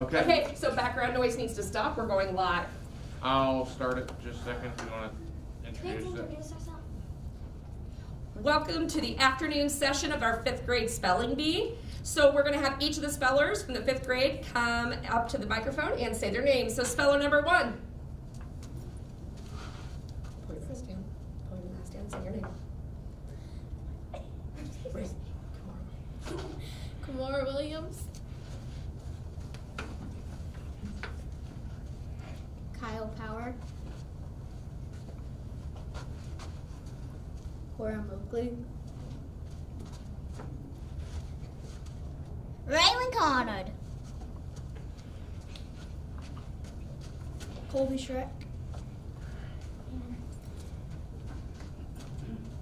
Okay, Okay, so background noise needs to stop. We're going live. I'll start it just a second if you want to Can introduce it. ourselves? Welcome to the afternoon session of our fifth grade spelling bee. So we're going to have each of the spellers from the fifth grade come up to the microphone and say their name. So speller number one. Point your last down. Point your last down. Say your name. Raise- come on. Kamora Williams. Kyle Power. Cora Oakley. Raylan Conard. Colby Shrek.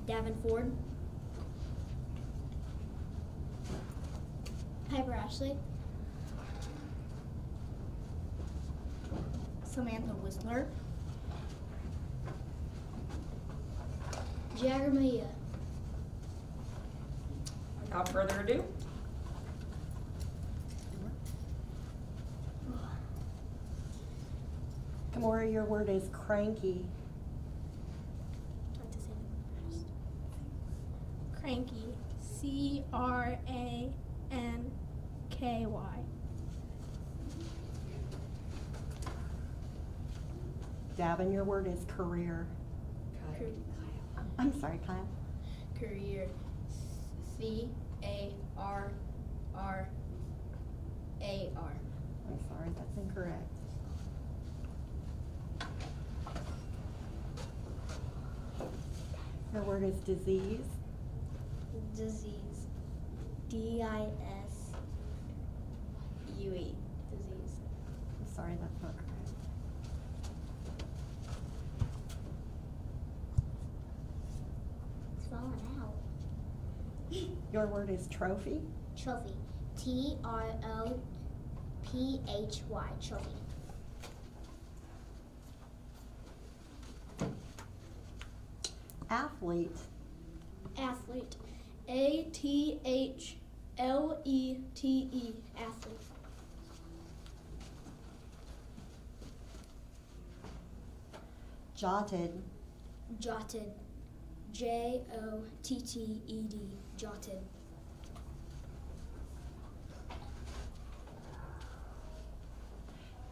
Davin Ford. Piper Ashley. Samantha Whistler. Jagger Maya. Without further ado, Kamora, your word is cranky. I'd like to say the word first. Cranky. C R A N K Y. Davin, your word is career. I'm sorry, Kyle. Career. C A R R A R. I'm sorry, that's incorrect. Your word is disease. Disease. D I S U E. Disease. I'm sorry, that's not correct. It's falling out. Your word is trophy. Trophy. T R O P H Y. Trophy. Athlete. Athlete. A T H L E T E. Athlete. Jotted. Jotted. J O T T E D. Jotted.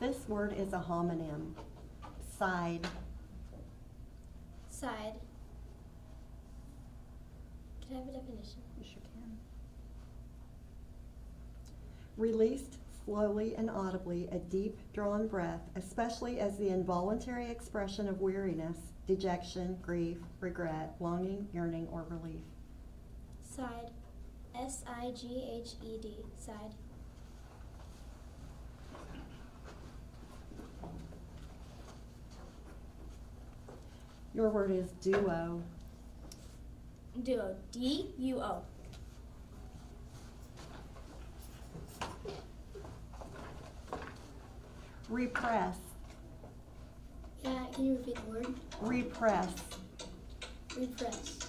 This word is a homonym. Sighed. Sighed. Can I have a definition? You sure can. Released slowly and audibly a deep drawn breath, especially as the involuntary expression of weariness, dejection, grief, regret, longing, yearning, or relief. Sighed. S I G H E D. Sighed. Your word is duo. Duo. D U O. Repress. Yeah, can you repeat the word? Repress. Repress.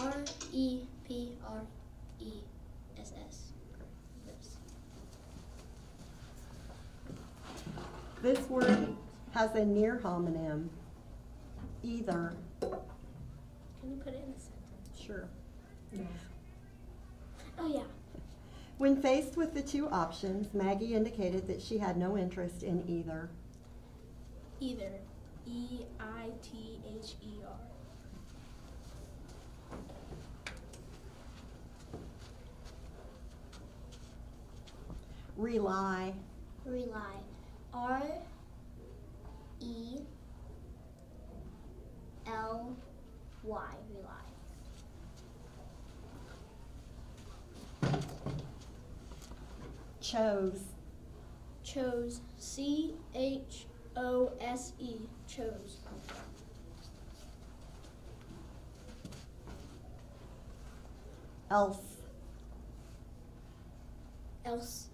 R E P R E S S. This word has a near homonym. Either. Can you put it in a sentence? Sure. Oh yeah. When faced with the two options, Maggie indicated that she had no interest in either. Either. E I T H E R. Rely. Rely. R E L Y. Rely. Chose. Chose. C H O S E. Chose. Else. Else.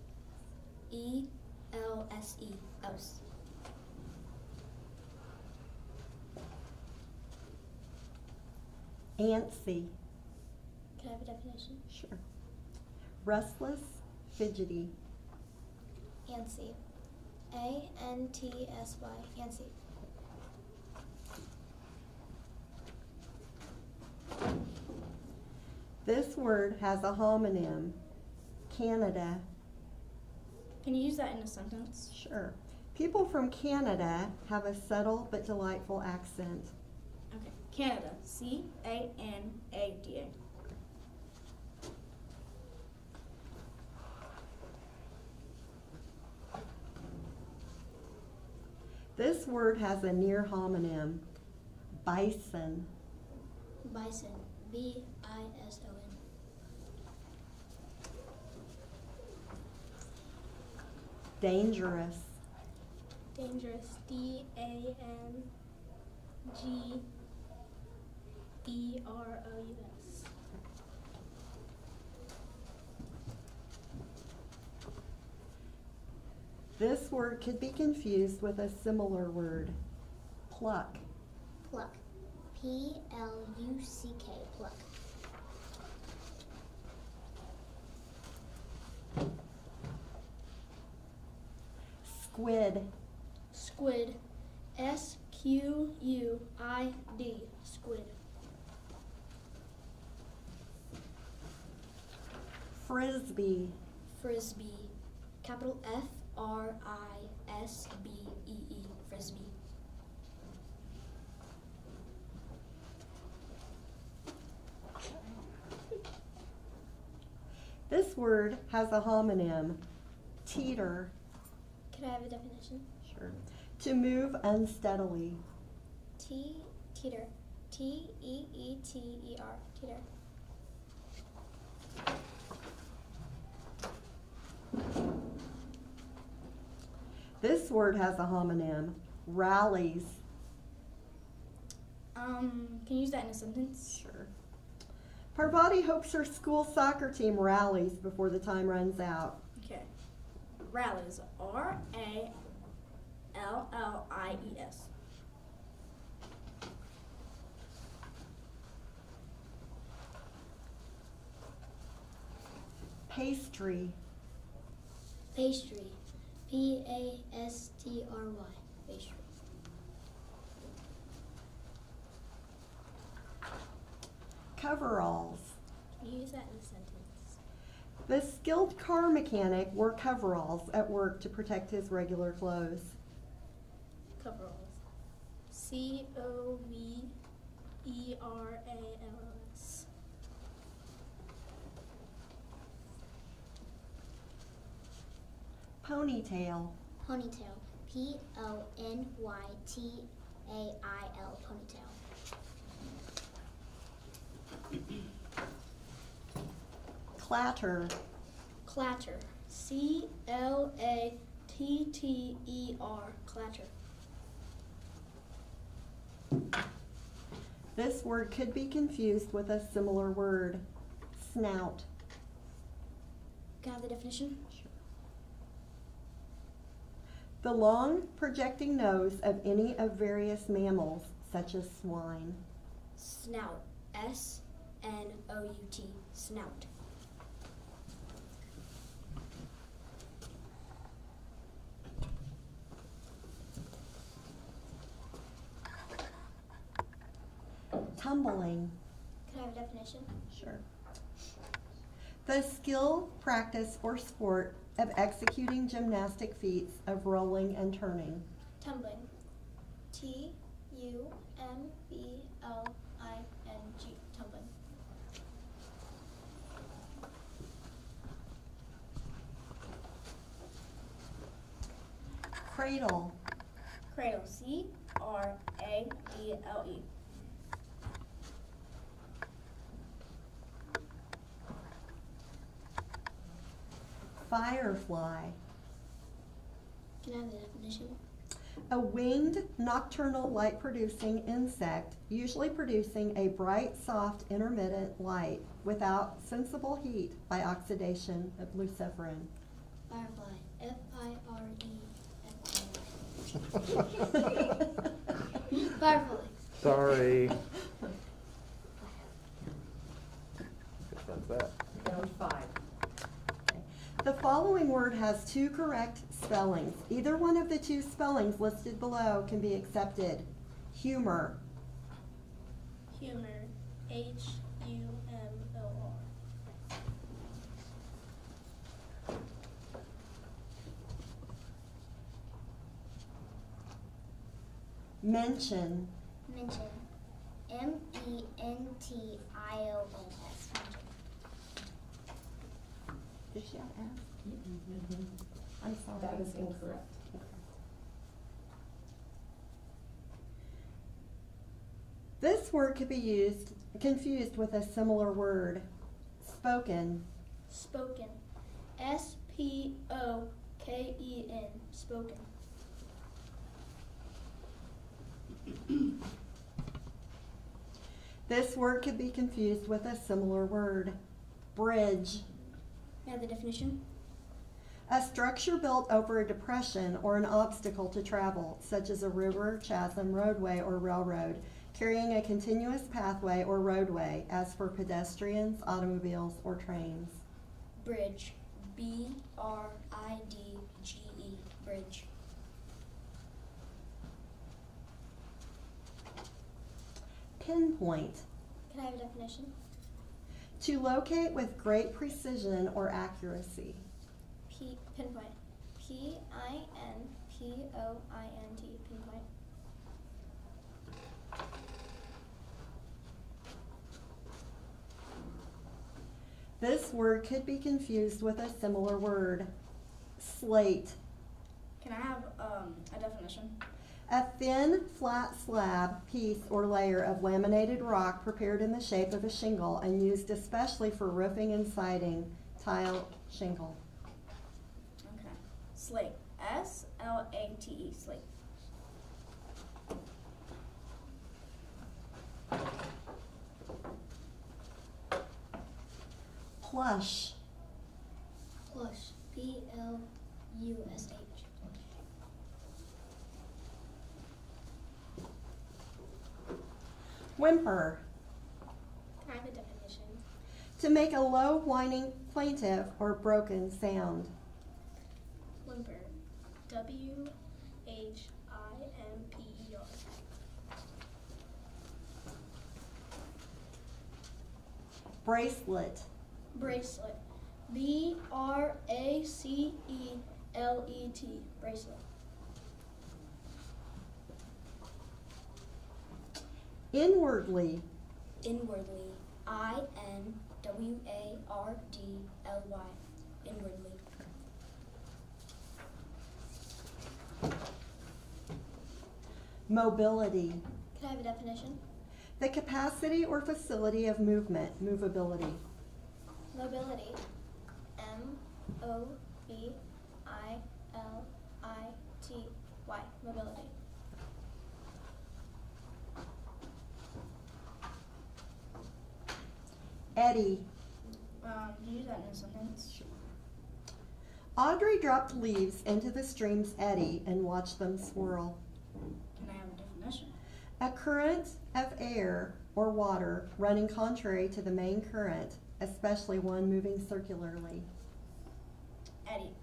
E L S E. Else. Antsy. Can I have a definition? Sure. Restless, fidgety. Antsy. A N T S Y. Antsy. This word has a homonym. Canada. Can you use that in a sentence? Sure. People from Canada have a subtle but delightful accent. Okay. Canada. C A N A D A. This word has a near homonym. Bison. Bison. B I S O N. Dangerous. Dangerous. D A N G E R O U S. This word could be confused with a similar word. Pluck. Pluck. P L U C K. Pluck. Squid. Squid. S Q U I D. Squid. Frisbee. Frisbee. Capital F R I S B E E. Frisbee. This word has a homonym. Teeter. Could I have a definition? Sure. To move unsteadily. T teeter. T E E T E R. Teeter. This word has a homonym. Rallies. Um, can you use that in a sentence? Sure. Parvati hopes her school soccer team rallies before the time runs out. Okay. Rallies. R A L L I E S. Pastry. Pastry. P A S T R Y. Pastry. Coveralls. Can you use that in a sentence? The skilled car mechanic wore coveralls at work to protect his regular clothes. Coveralls. C O V E R A L L S. Ponytail. Ponytail. P O N Y T A I L. Ponytail. Clatter. Clatter. C L A T T E R. Clatter. This word could be confused with a similar word. Snout. Can I have the definition? Sure. The long projecting nose of any of various mammals, such as swine. Snout. S N O U T. Snout. Tumbling. Can I have a definition? Sure. The skill, practice, or sport of executing gymnastic feats of rolling and turning. Tumbling. T U M B L I N G. Tumbling. Cradle. Cradle. C R A D L E. Firefly. Can I have the definition? A winged nocturnal light producing insect, usually producing a bright, soft, intermittent light without sensible heat by oxidation of luciferin. Firefly. F I R E F I Y. Firefly. Sorry. Guess that's that. Round five. The following word has two correct spellings. Either one of the two spellings listed below can be accepted. Humor, Humor. H U M O R. mention, Mention. M E N T I O N S. Mention. Did she have S? Mm-hmm. I'm sorry. That is incorrect. This word could be used, confused with a similar word, spoken. Spoken. S P O K E N. Spoken. This word could be confused with a similar word, bridge. Now the definition. A structure built over a depression or an obstacle to travel, such as a river, chasm, roadway, or railroad, carrying a continuous pathway or roadway, as for pedestrians, automobiles, or trains. Bridge. B R I D G E. Bridge. Pinpoint. Can I have a definition? To locate with great precision or accuracy. P pinpoint. P I N P O I N T. Pinpoint. This word could be confused with a similar word, slate. Can I have um, a definition? A thin, flat slab, piece, or layer of laminated rock prepared in the shape of a shingle and used especially for roofing and siding, tile shingle. Okay. Slate. S L A T E. Slate. Plush. Plush. P L U S H. Whimper. Can I have a definition? To make a low, whining, plaintive, or broken sound. Whimper. W H I M P E R. Bracelet. Bracelet. B R A C E L E T. Bracelet. Inwardly. Inwardly. I N W A R D L Y. Inwardly. Mobility. Can I have a definition? The capacity or facility of movement, movability. Mobility. M O B I L I T Y. Mobility. Eddy. Um, you use that in a sentence? Audrey dropped leaves into the stream's eddy and watched them swirl. Can I have a definition? A current of air or water running contrary to the main current, especially one moving circularly. Eddie.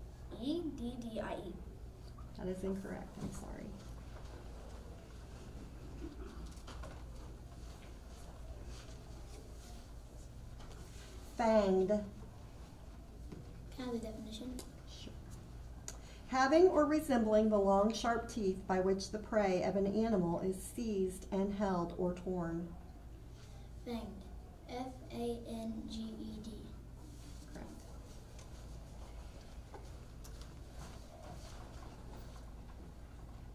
E D D I E. That is incorrect, I'm sorry. Fanged. Can I have the definition? Sure. Having or resembling the long, sharp teeth by which the prey of an animal is seized and held or torn. Fanged. F A N G E D. Correct.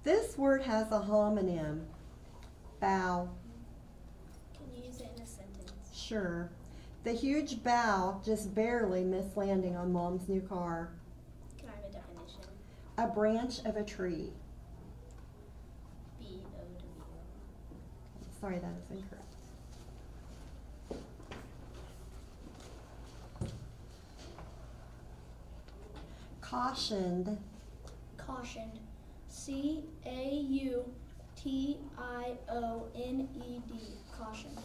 This word has a homonym. Bough. Can you use it in a sentence? Sure. The huge bough just barely missed landing on mom's new car. Can I have a definition? A branch of a tree. B O W. Sorry, that is incorrect. Cautioned. Cautioned. C A U T I O N E D. Caution.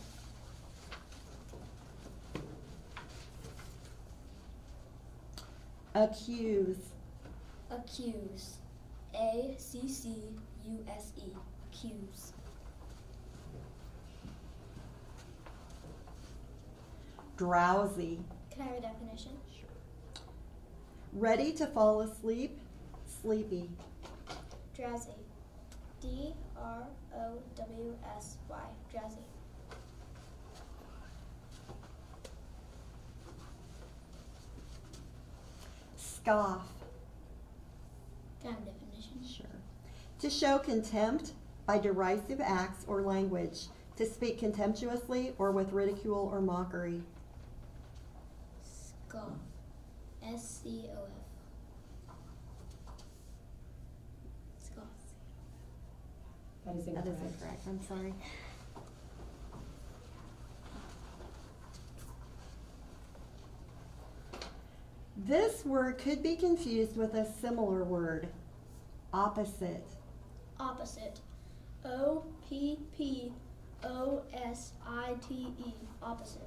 Accuse. Accuse. A C C U S E. Accuse. Drowsy. Can I have a definition? Sure. Ready to fall asleep, sleepy. Drowsy. D R O W S Y. Drowsy. Scoff. Can I have a definition? Sure. To show contempt by derisive acts or language. To speak contemptuously or with ridicule or mockery. Scoff. S C O F. Scoff. That is incorrect. is incorrect, I'm sorry. This word could be confused with a similar word, opposite. Opposite. O P P O S I T E. Opposite.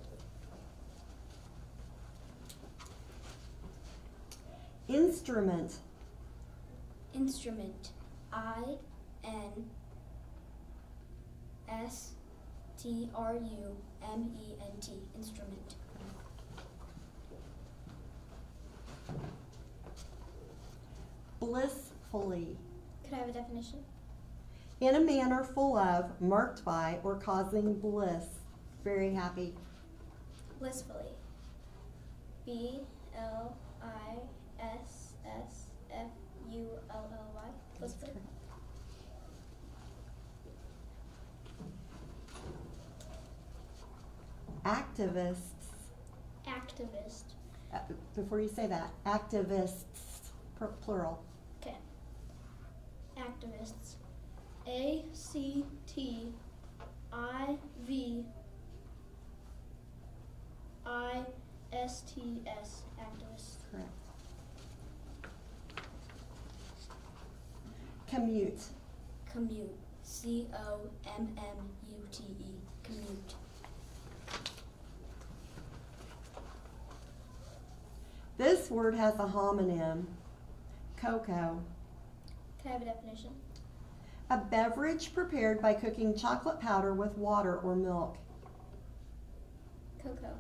Instrument, Instrument. I N S T R U M E N T. Instrument. Blissfully. Could I have a definition? In a manner full of, marked by, or causing bliss. Very happy. Blissfully. B L I S S F U L L Y. Blissfully. Activists. Activist. Uh, Before you say that, activists, plural. Activists. A C T I V I S T S. Activists. Correct. Commute. Commute. C O M M U T E. Commute. This word has a homonym. Cocoa. Can I have a definition? A beverage prepared by cooking chocolate powder with water or milk. Cocoa.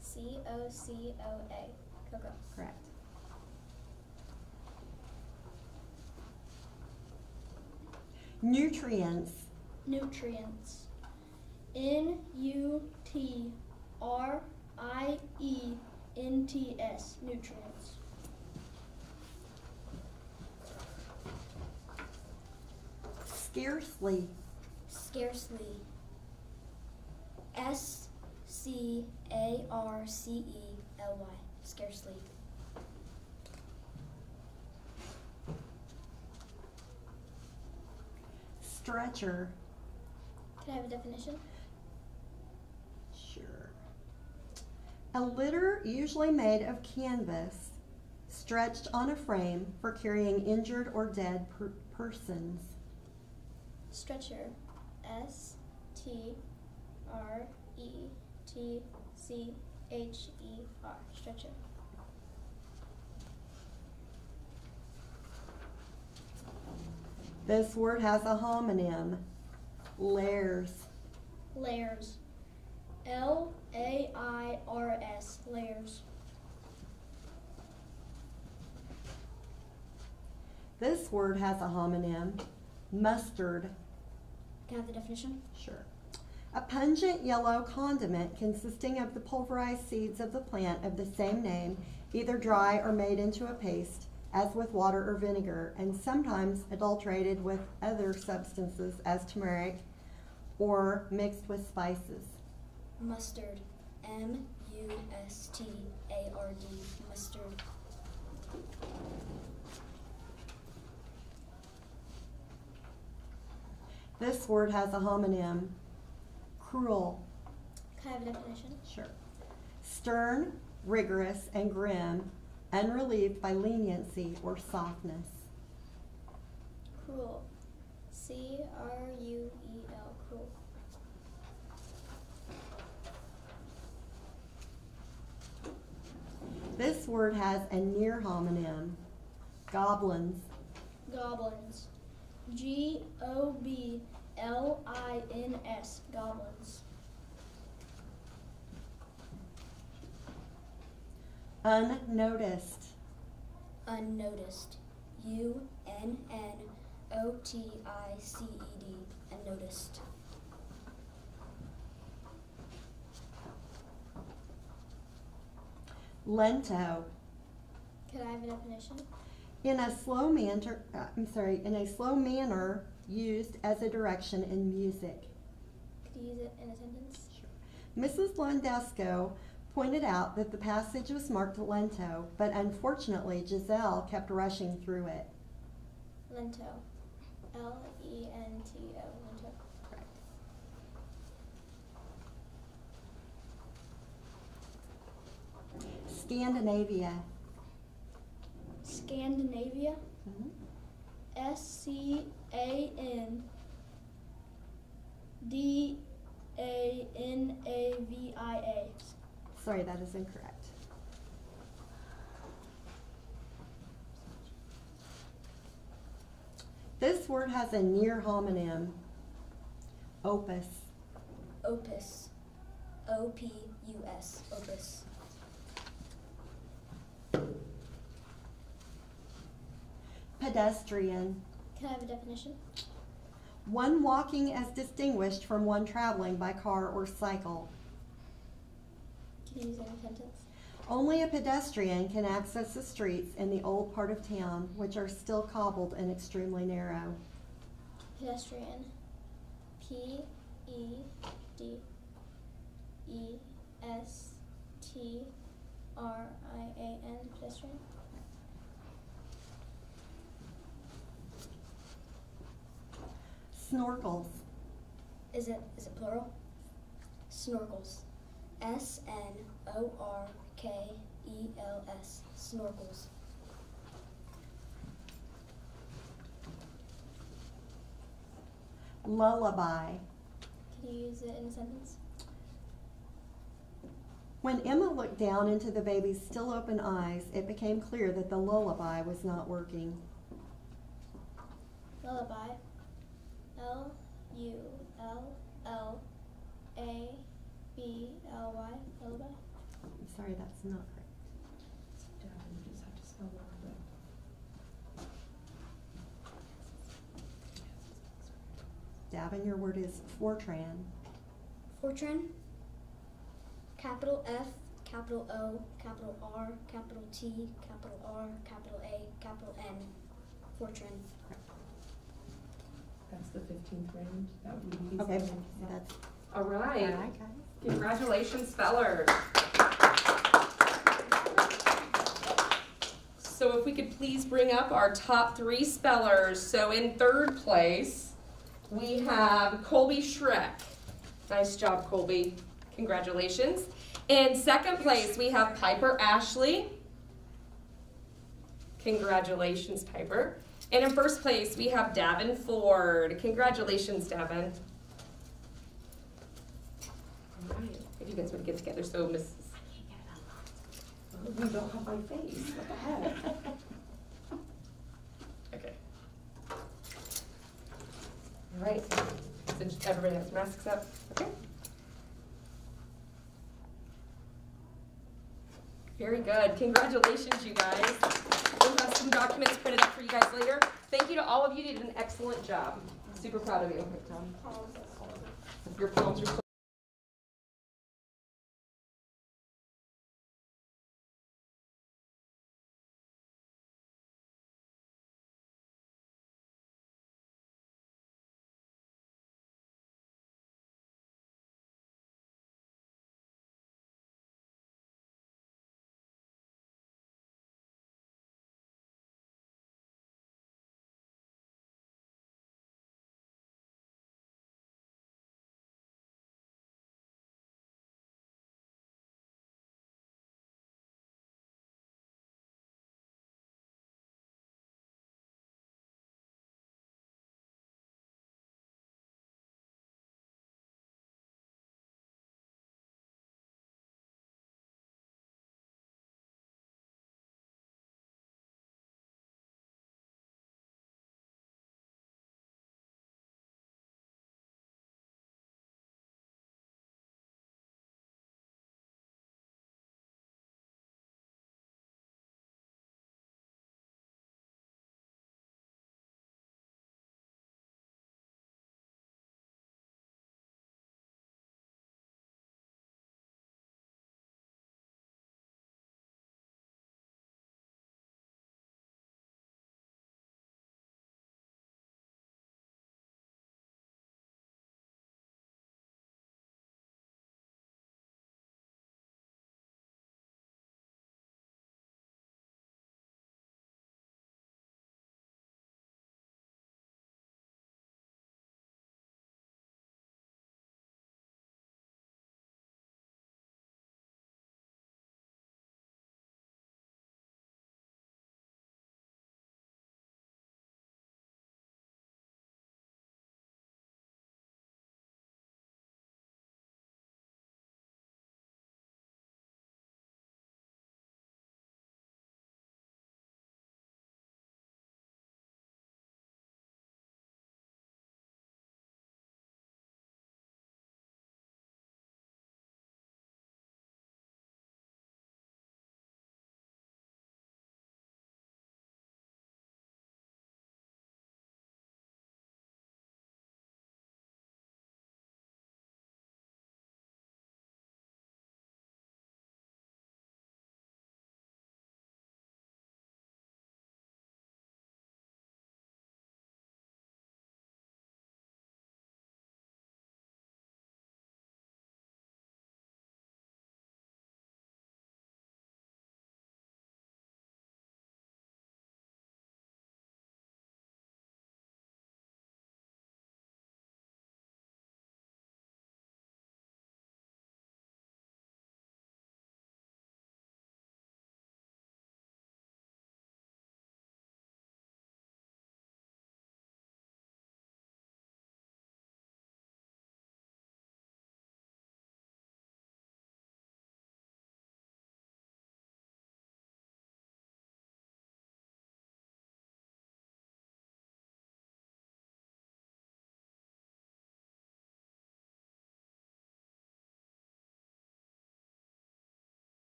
C O C O A. Cocoa. Correct. Nutrients. Nutrients. N U T R I E N T S. Nutrients. Scarcely. Scarcely. S C A R C E L Y. Scarcely. Stretcher. Can I have a definition? Sure. A litter usually made of canvas, stretched on a frame for carrying injured or dead per- persons. Stretcher. S T R E T C H E R. Stretcher. This word has a homonym. Layers. Layers. L A I R S. Layers. This word has a homonym. Mustard. Can I have the definition? Sure. A pungent yellow condiment consisting of the pulverized seeds of the plant of the same name, either dry or made into a paste, as with water or vinegar, and sometimes adulterated with other substances as turmeric or mixed with spices. Mustard. M U S T A R D. Mustard. This word has a homonym. Cruel. Can I have a definition? Sure. Stern, rigorous, and grim, unrelieved by leniency or softness. Cruel. C R U E L. Cruel. This word has a near homonym. Goblins. Goblins. G O B L I N S. Goblins. Unnoticed. Unnoticed. U N N O T I C E D. Unnoticed. Lento. Could I have a definition? In a slow manner, uh, I'm sorry, in a slow manner used as a direction in music. Could you use it in a sentence? Mrs. Londesco pointed out that the passage was marked lento, but unfortunately Giselle kept rushing through it. Lento. L E N T O. Lento. Scandinavia. Scandinavia. S C A N D A N A V I A. Sorry, that is incorrect. This word has a near homonym. Opus. Opus. O P U S. Opus. Pedestrian. Can I have a definition? One walking as distinguished from one traveling by car or cycle. Can you use it in a sentence? Only a pedestrian can access the streets in the old part of town, which are still cobbled and extremely narrow. Pedestrian. P E D E S T R I A N. Pedestrian. Snorkels. Is it is it plural? Snorkels. S N O R K E L S. Snorkels. Lullaby. Can you use it in a sentence? When Emma looked down into the baby's still open eyes, it became clear that the lullaby was not working. Lullaby. L U L L A B L Y. Lullaby. I'm sorry, that's not correct. You just have to spell the alphabet. Davin, your word is Fortran. Fortran. Capital F, capital O, capital R, capital T, capital R, capital A, capital N. Fortran. The fifteenth round. That would be. Okay, easy. that's All all right. right, guys. Congratulations, spellers. So if we could please bring up our top three spellers. So in third place, we have Colby Schreck. Nice job, Colby. Congratulations. In second place, we have Piper Ashley. Congratulations, Piper. And in first place, we have Davin Ford. Congratulations, Davin. All right. If you guys would get together, so Mrs. Oh, You don't have my face. What the heck? Okay. All right. Since everybody has masks up, okay. Very good. Congratulations, you guys. We'll have some documents printed up for you guys later. Thank you to all of you. You did an excellent job. Super proud of you. Your palms are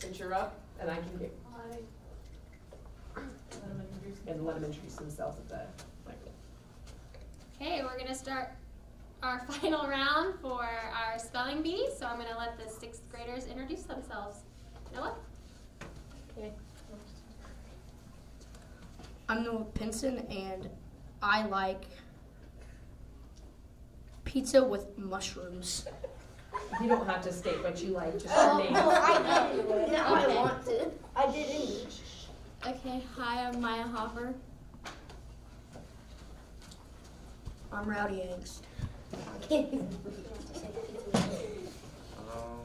since you're up, and I can do. And let them introduce themselves at the microphone. Okay, we're gonna start our final round for our spelling bee. So I'm gonna let the sixth graders introduce themselves. Noah? Okay. I'm Noah Pinson, and I like pizza with mushrooms. You don't have to state what you like, just Oh, your name. I did. Now I Okay. want to. I didn't. Okay, hi, I'm Maya Hopper. I'm Rowdy Eggs. Um,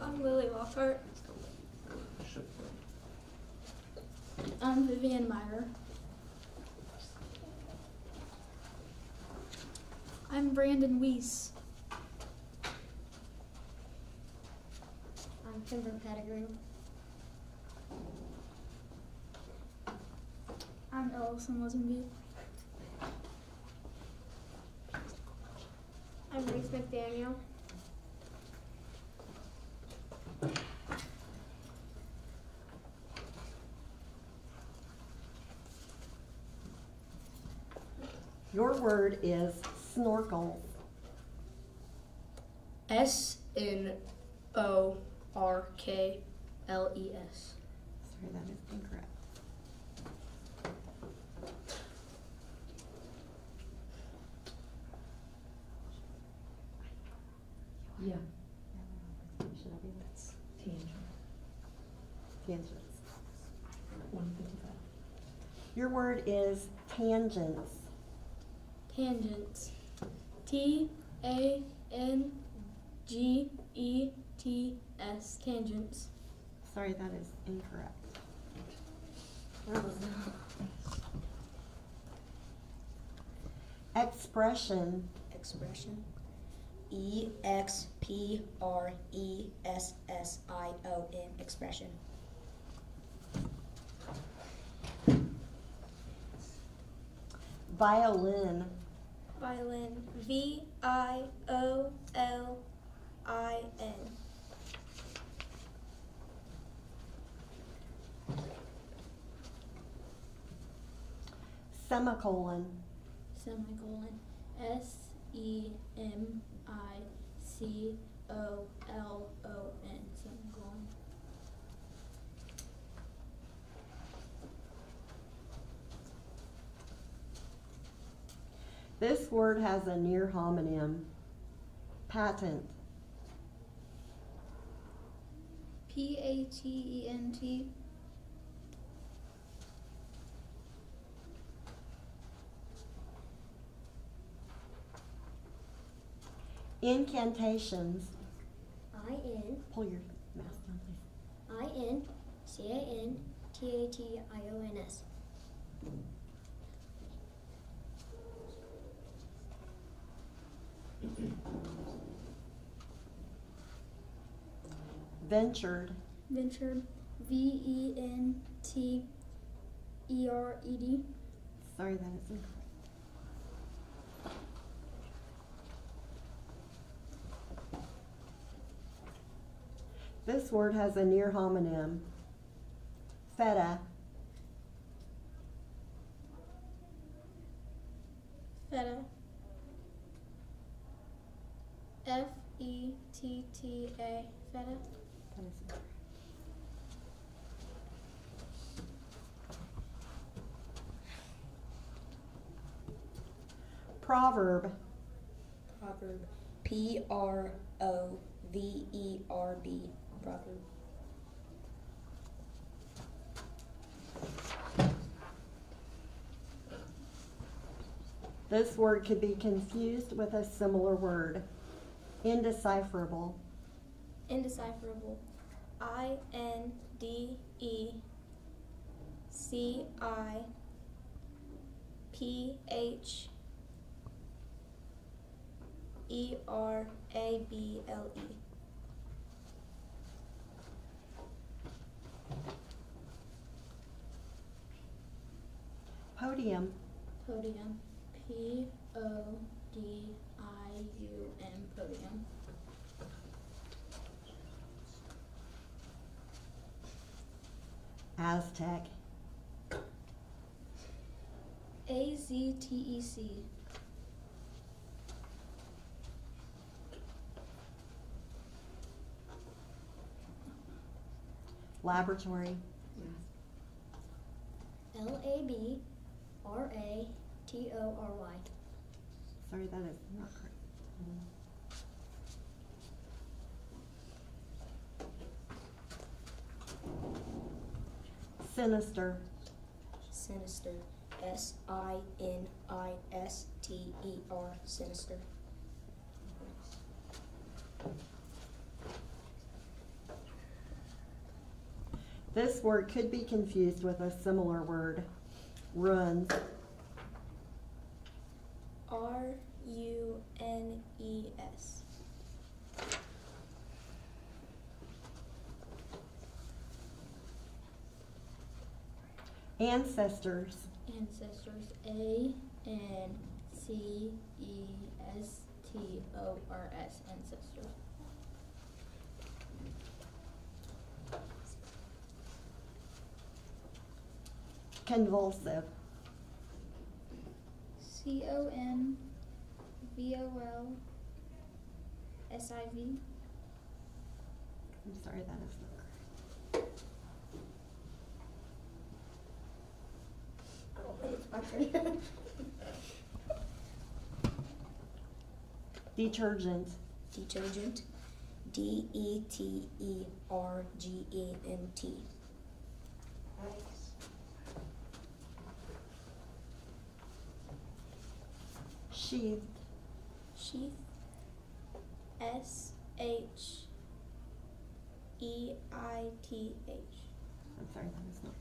I'm Lily Lockhart. I'm Vivian Meyer. I'm Brandon Weiss. Um, I'm Kimber Pettigrew. I'm Ellison Lisenby. I'm Reese McDaniel. Your word is snorkel. S N O R K L E S. Sorry, that is incorrect. Yeah. Should I be That's tangent, tangents? one fifty-five. Your word is tangents. Tangents. T A N G E T S. Tangents. Sorry, that is incorrect. Expression. Expression. E X P R E S S I O N. Expression. Violin. Violin. V I O L I N. Semicolon. Semicolon. S E M I C O L O N. Semicolon. This word has a near homonym. Patent. P A T E N T. Incantations. I N Pull your mask down, please. I N C A N T A T I O N S. Ventured. Ventured. V E N T E R E D. Sorry, that is This word has a near homonym. Feta. Feta. F E T T A. Feta. That is. Proverb. Proverb. P R O V E R B. This word could be confused with a similar word. Indecipherable. Indecipherable. I N D E C I P H E R A B L E. Podium. Podium. P O D I U M. Podium. Aztec, A Z T E C. Laboratory, L A B R A T O R Y. sorry, that is not correct. Sinister, Sinister. S I N I S T E R. Sinister. This word could be confused with a similar word, runs. R U N E S. Ancestors, Ancestors A N C E S T O R S. Ancestors. Convulsive, C O N V O L S I V. I'm sorry, that is not correct. Detergent, Detergent. D E T E R G E N T. sheathed, Sheath. S H E I T H. I'm sorry, that is not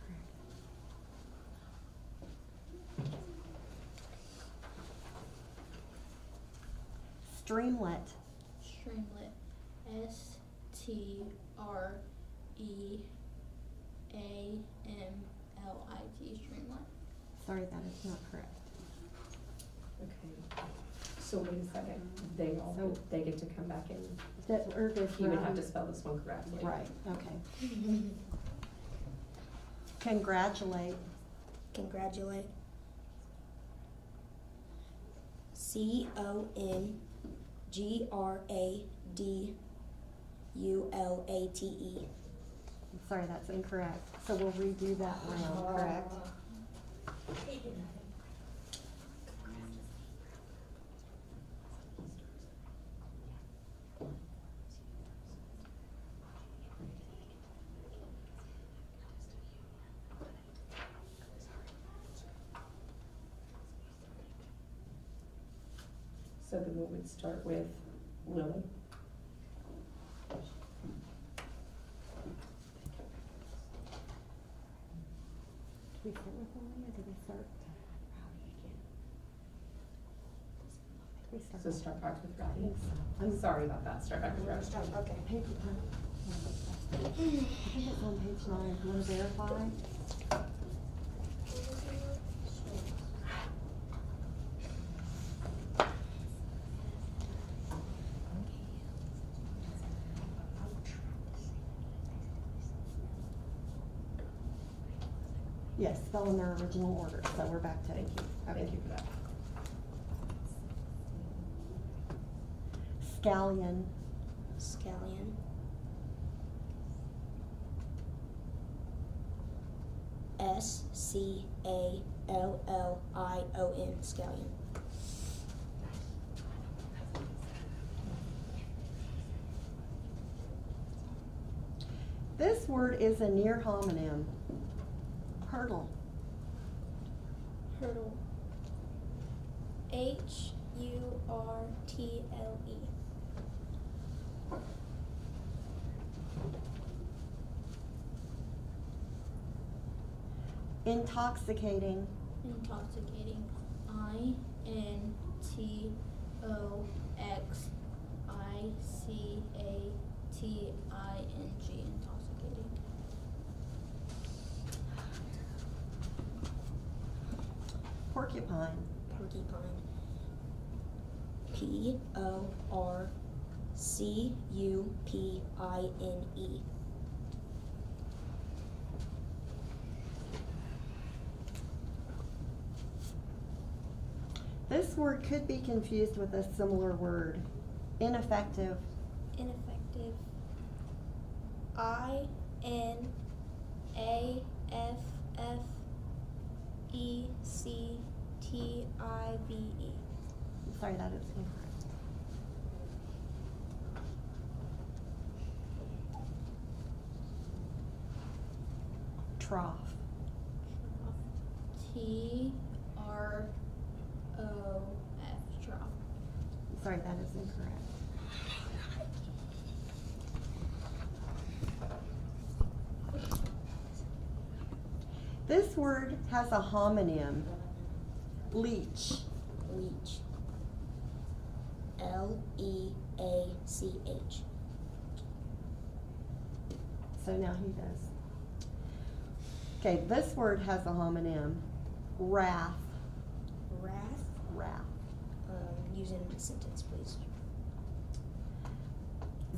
correct. Streamlet, Streamlet. S T R E A M L I T. Streamlet. sorry, that is not correct. Okay. So wait a second, they all, So- they get to come back and That, or this he would have to spell this one correctly. Right, okay. Congratulate, Congratulate. C O N G R A D U L A T E. I'm sorry, that's incorrect, so we'll redo that round, correct? Ah. So then we would start with Lily. We start with Lily, or we start? Did we start So with- start back with Rowdy. I'm sorry about that, start back with Rowdy. Okay. Page, uh, I think it's on page nine, you wanna verify? Yes, spell in their original order, so we're back to. Thank you, thank you for that. Scallion, Scallion. S C A L L I O N. Scallion. this word is a near homonym. Hurdle, Hurdle. H U R T L E. intoxicating, Intoxicating. I N T O X I C A T porcupine. Porcupine. P O R C U P I N E. This word could be confused with a similar word, ineffective. Ineffective. I N A F F E C T I V E. Sorry, that is incorrect. Trough. T R O F. Drop. Sorry, that is incorrect. This word has a homonym, leech. Leech. L E A C H. So now he does. Okay, this word has a homonym, wrath. Wrath. Wrath. Um, use it in a sentence, please.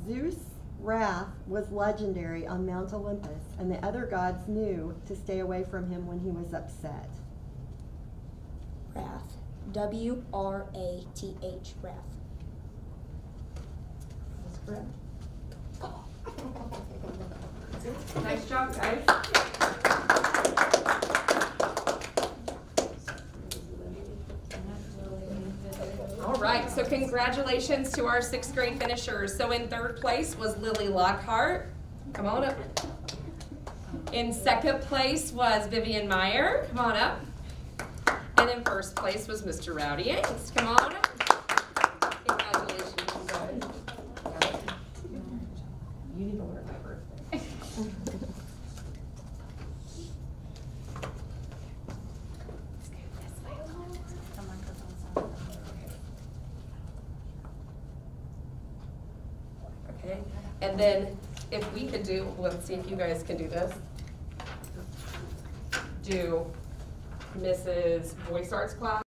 Zeus' wrath was legendary on Mount Olympus, and the other gods knew to stay away from him when he was upset. Wrath. W R A T H. Wrath. Nice job, guys. All right, so congratulations to our sixth grade finishers. So in third place was Lily Lockhart. Come on up. In second place was Vivian Meyer. Come on up. And in first place was Mr. Rowdy Angst. Come on up. Congratulations, guys. You need to learn my birthday. Okay, and then if we could do, let's see if you guys can do this. Do Mrs. Voice Arts class.